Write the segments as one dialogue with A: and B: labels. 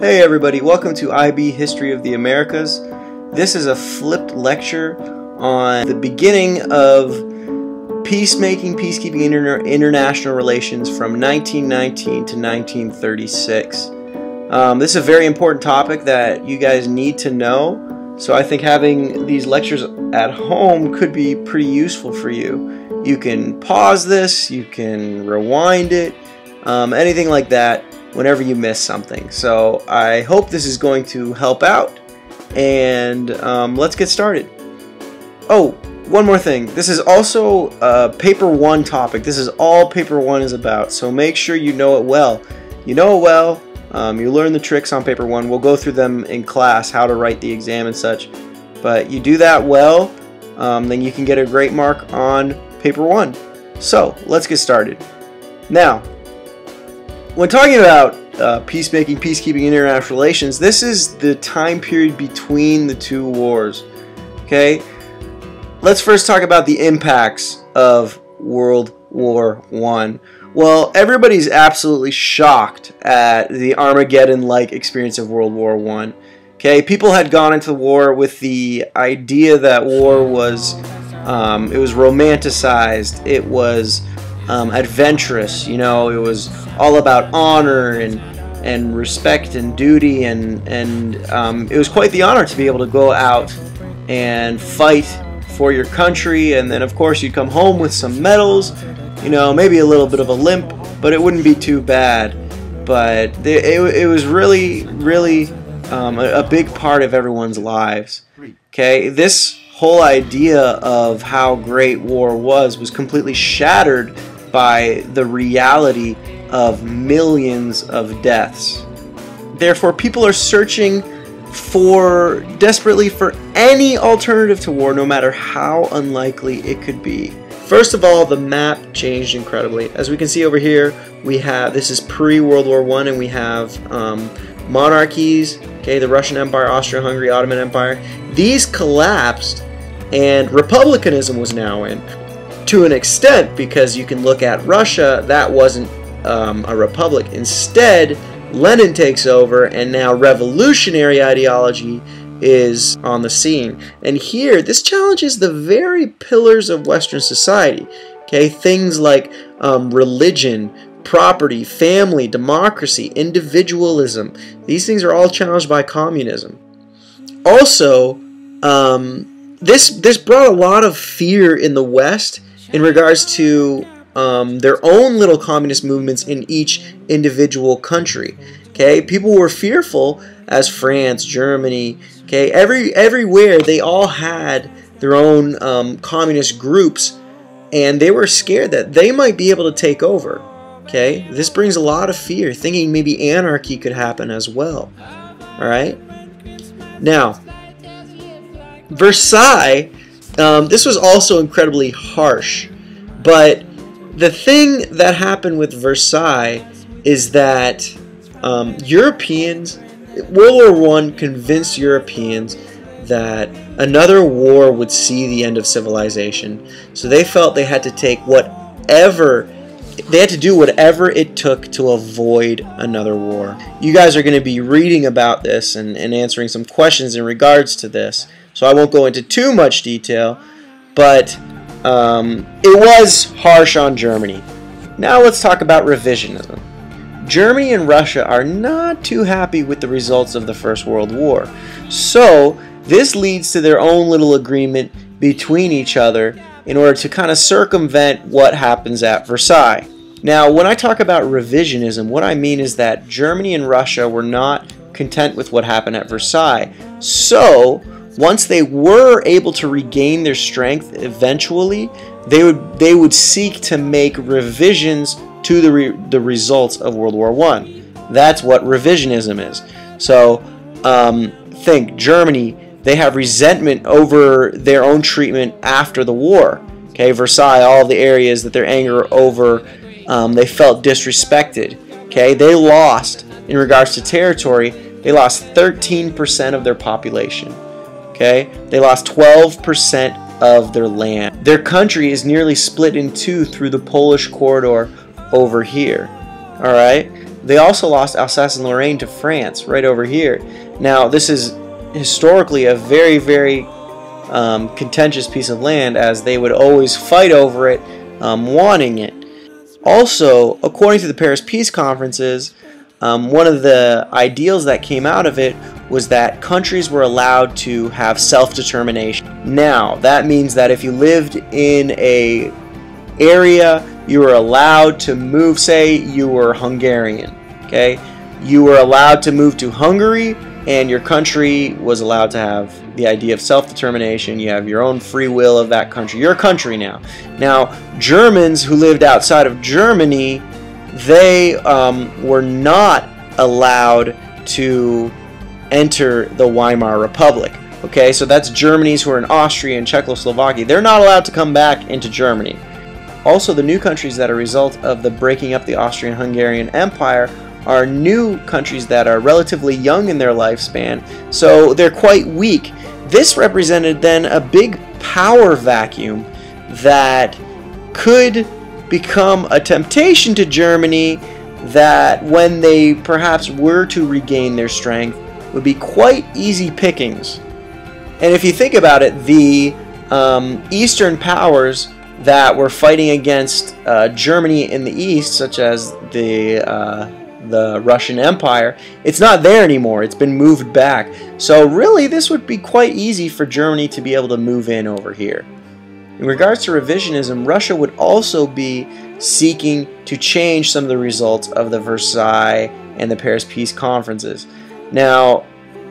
A: Hey everybody, welcome to IB History of the Americas. This is a flipped lecture on the beginning of peacemaking, peacekeeping, inter international relations from 1919 to 1936. Um, this is a very important topic that you guys need to know, so I think having these lectures at home could be pretty useful for you. You can pause this, you can rewind it, um, anything like that whenever you miss something. So I hope this is going to help out, and um, let's get started. Oh, one more thing. This is also a Paper 1 topic. This is all Paper 1 is about, so make sure you know it well. You know it well, um, you learn the tricks on Paper 1. We'll go through them in class, how to write the exam and such. But you do that well, um, then you can get a great mark on Paper 1. So, let's get started. Now, when talking about uh, peacemaking, peacekeeping, international relations, this is the time period between the two wars. Okay, let's first talk about the impacts of World War One. Well, everybody's absolutely shocked at the Armageddon-like experience of World War One. Okay, people had gone into the war with the idea that war was um, it was romanticized, it was um, adventurous. You know, it was all about honor and and respect and duty, and and um, it was quite the honor to be able to go out and fight for your country. And then, of course, you'd come home with some medals. You know, maybe a little bit of a limp, but it wouldn't be too bad. But it, it, was really, really um, a, a big part of everyone's lives. Okay, this whole idea of how great war was was completely shattered by the reality of millions of deaths. Therefore, people are searching for desperately for any alternative to war, no matter how unlikely it could be. First of all, the map changed incredibly. As we can see over here, we have this is pre-World War One, and we have um, monarchies. Okay, the Russian Empire, Austria-Hungary, Ottoman Empire. These collapsed, and republicanism was now in to an extent because you can look at Russia, that wasn't um, a republic. Instead, Lenin takes over, and now revolutionary ideology is on the scene. And here, this challenges the very pillars of Western society. Okay, things like um, religion, property, family, democracy, individualism. These things are all challenged by communism. Also, um, this this brought a lot of fear in the West in regards to um, their own little communist movements in each individual country. Okay, people were fearful as France, Germany. Okay, every everywhere they all had their own um, communist groups, and they were scared that they might be able to take over. Okay, this brings a lot of fear, thinking maybe anarchy could happen as well. All right. Now, Versailles um, this was also incredibly harsh, but the thing that happened with Versailles is that um, Europeans, World War One convinced Europeans that another war would see the end of civilization. So they felt they had to take whatever they had to do whatever it took to avoid another war. You guys are going to be reading about this and, and answering some questions in regards to this. So I won't go into too much detail, but um, it was harsh on Germany. Now let's talk about revisionism. Germany and Russia are not too happy with the results of the First World War. So this leads to their own little agreement between each other in order to kind of circumvent what happens at Versailles. Now, when I talk about revisionism, what I mean is that Germany and Russia were not content with what happened at Versailles. So, once they were able to regain their strength eventually, they would they would seek to make revisions to the re, the results of World War One. That's what revisionism is. So um, think Germany. They have resentment over their own treatment after the war. Okay, Versailles, all the areas that their anger over, um, they felt disrespected. Okay, they lost in regards to territory. They lost 13% of their population. Okay? They lost 12% of their land. Their country is nearly split in two through the Polish corridor over here. All right? they also lost Alsace and Lorraine to France right over here. Now, this is historically a very, very um, contentious piece of land as they would always fight over it, um, wanting it. Also, according to the Paris Peace Conferences, um, one of the ideals that came out of it was that countries were allowed to have self-determination. Now, that means that if you lived in a area, you were allowed to move, say you were Hungarian, okay? You were allowed to move to Hungary and your country was allowed to have the idea of self-determination. You have your own free will of that country. Your country now. Now, Germans who lived outside of Germany, they um, were not allowed to enter the Weimar Republic. Okay, so that's Germany's who are in Austria and Czechoslovakia. They're not allowed to come back into Germany. Also, the new countries that are a result of the breaking up the Austrian-Hungarian Empire are new countries that are relatively young in their lifespan, so they're quite weak. This represented then a big power vacuum that could become a temptation to Germany that when they perhaps were to regain their strength would be quite easy pickings. And if you think about it, the um, Eastern powers that were fighting against uh, Germany in the East, such as the uh, the Russian Empire, it's not there anymore. It's been moved back. So really, this would be quite easy for Germany to be able to move in over here. In regards to revisionism, Russia would also be seeking to change some of the results of the Versailles and the Paris Peace Conferences. Now,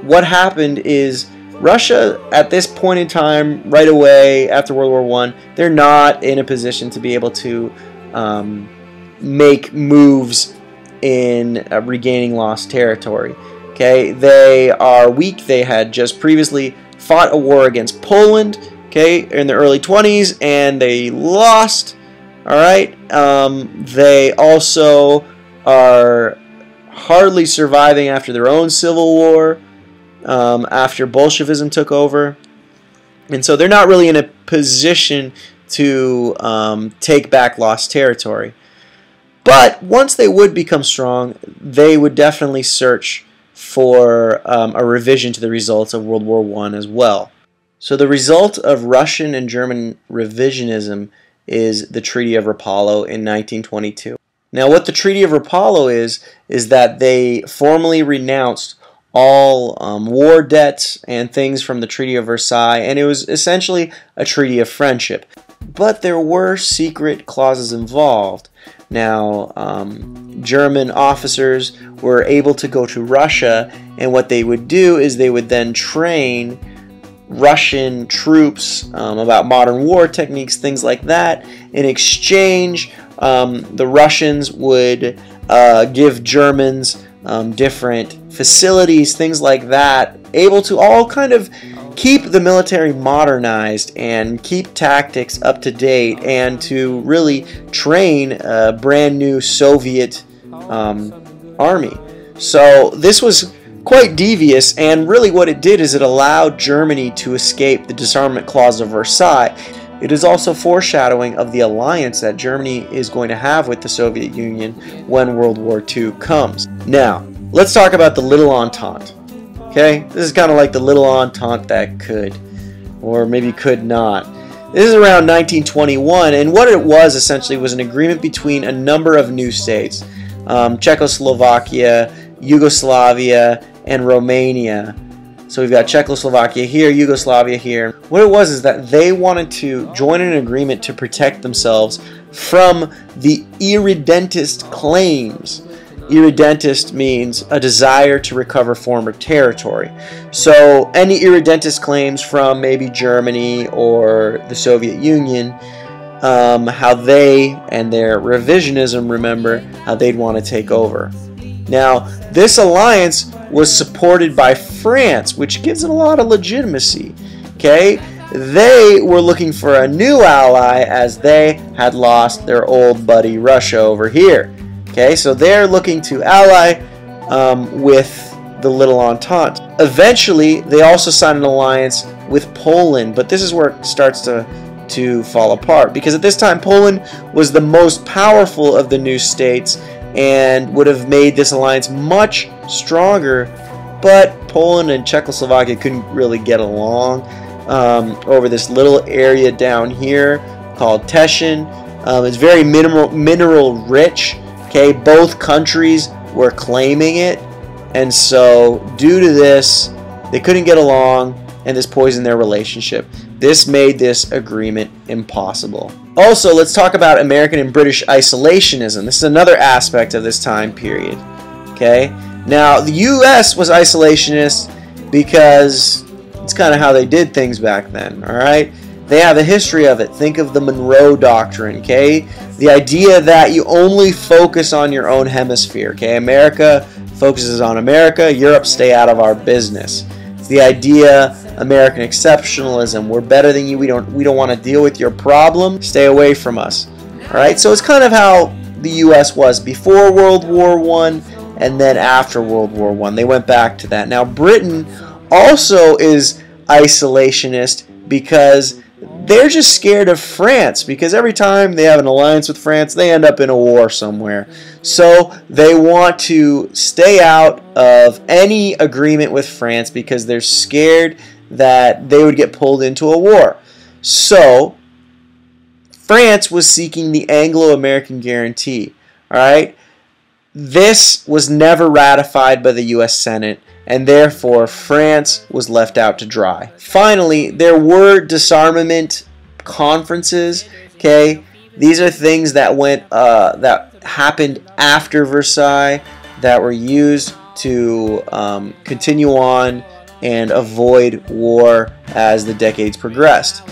A: what happened is Russia, at this point in time, right away after World War One, they're not in a position to be able to um, make moves in uh, regaining lost territory. Okay, they are weak. They had just previously fought a war against Poland. Okay, in the early 20s, and they lost. All right. Um, they also are hardly surviving after their own civil war. Um, after Bolshevism took over, and so they're not really in a position to um, take back lost territory. But once they would become strong, they would definitely search for um, a revision to the results of World War I as well. So the result of Russian and German revisionism is the Treaty of Rapallo in 1922. Now what the Treaty of Rapallo is, is that they formally renounced all um, war debts and things from the Treaty of Versailles, and it was essentially a treaty of friendship. But there were secret clauses involved. Now, um, German officers were able to go to Russia, and what they would do is they would then train Russian troops um, about modern war techniques, things like that. In exchange, um, the Russians would uh, give Germans um, different facilities, things like that, able to all kind of keep the military modernized and keep tactics up to date and to really train a brand new Soviet um, army. So this was quite devious and really what it did is it allowed Germany to escape the disarmament clause of Versailles. It is also foreshadowing of the alliance that Germany is going to have with the Soviet Union when World War II comes. Now, let's talk about the Little Entente. Okay, this is kind of like the little entente that could, or maybe could not. This is around 1921, and what it was essentially was an agreement between a number of new states um, Czechoslovakia, Yugoslavia, and Romania. So we've got Czechoslovakia here, Yugoslavia here. What it was is that they wanted to join an agreement to protect themselves from the irredentist claims Irredentist means a desire to recover former territory. So any irredentist claims from maybe Germany or the Soviet Union, um, how they and their revisionism remember how they'd want to take over. Now, this alliance was supported by France, which gives it a lot of legitimacy. Okay? They were looking for a new ally as they had lost their old buddy Russia over here. Okay, so they're looking to ally um, with the Little Entente. Eventually, they also signed an alliance with Poland, but this is where it starts to to fall apart because at this time Poland was the most powerful of the new states and would have made this alliance much stronger. But Poland and Czechoslovakia couldn't really get along um, over this little area down here called Teschen. Um, it's very mineral mineral rich. Okay, both countries were claiming it, and so due to this, they couldn't get along, and this poisoned their relationship. This made this agreement impossible. Also, let's talk about American and British isolationism. This is another aspect of this time period. Okay, now the U.S. was isolationist because it's kind of how they did things back then. All right, they have a history of it. Think of the Monroe Doctrine. Okay, the idea that you only focus on your own hemisphere. Okay, America focuses on America. Europe stay out of our business. It's the idea American exceptionalism. We're better than you. We don't we don't want to deal with your problem. Stay away from us. All right? So it's kind of how the US was before World War 1 and then after World War 1. They went back to that. Now Britain also is isolationist because they're just scared of France because every time they have an alliance with France, they end up in a war somewhere. So they want to stay out of any agreement with France because they're scared that they would get pulled into a war. So France was seeking the Anglo American guarantee. All right? This was never ratified by the US Senate and therefore France was left out to dry. Finally, there were disarmament conferences. Okay, these are things that went uh, that happened after Versailles that were used to um, continue on and avoid war as the decades progressed.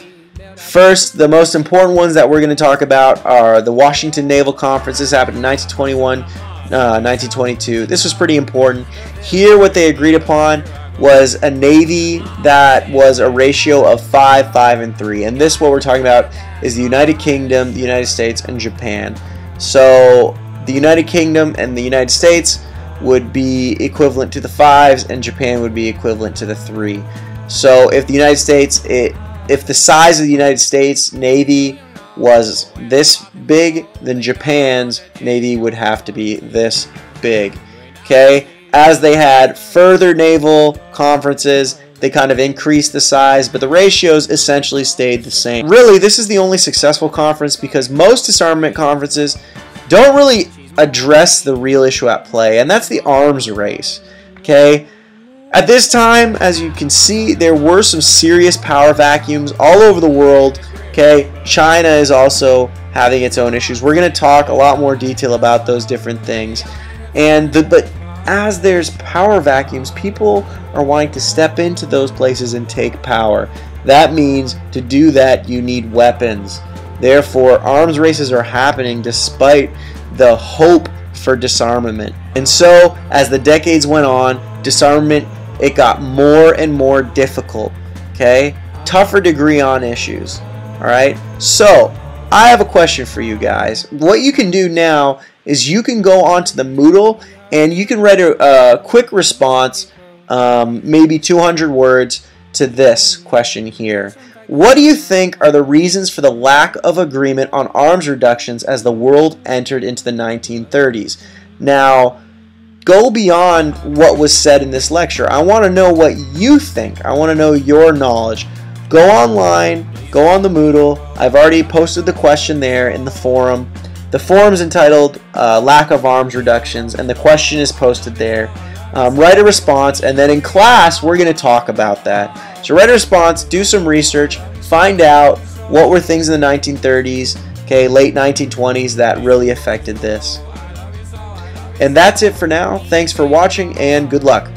A: First, the most important ones that we're going to talk about are the Washington Naval Conference. This happened in 1921 uh, 1922. This was pretty important. Here, what they agreed upon was a navy that was a ratio of 5, 5, and 3. And this, what we're talking about, is the United Kingdom, the United States, and Japan. So, the United Kingdom and the United States would be equivalent to the 5s, and Japan would be equivalent to the 3. So, if the United States, it, if the size of the United States Navy was this big, then Japan's navy would have to be this big. Okay? As they had further naval conferences, they kind of increased the size, but the ratios essentially stayed the same. Really, this is the only successful conference because most disarmament conferences don't really address the real issue at play, and that's the arms race. Okay? At this time, as you can see, there were some serious power vacuums all over the world Okay, China is also having its own issues. We're going to talk a lot more detail about those different things. And the, but as there's power vacuums, people are wanting to step into those places and take power. That means to do that, you need weapons. Therefore, arms races are happening despite the hope for disarmament. And so, as the decades went on, disarmament it got more and more difficult. Okay, tougher degree on issues. All right. So I have a question for you guys. What you can do now is you can go onto the Moodle and you can write a, a quick response, um, maybe 200 words, to this question here. What do you think are the reasons for the lack of agreement on arms reductions as the world entered into the 1930s? Now, go beyond what was said in this lecture. I want to know what you think. I want to know your knowledge. Go online, go on the Moodle. I've already posted the question there in the forum. The forum is entitled uh, Lack of Arms Reductions, and the question is posted there. Um, write a response, and then in class, we're going to talk about that. So, write a response, do some research, find out what were things in the 1930s, okay, late 1920s that really affected this. And that's it for now. Thanks for watching, and good luck.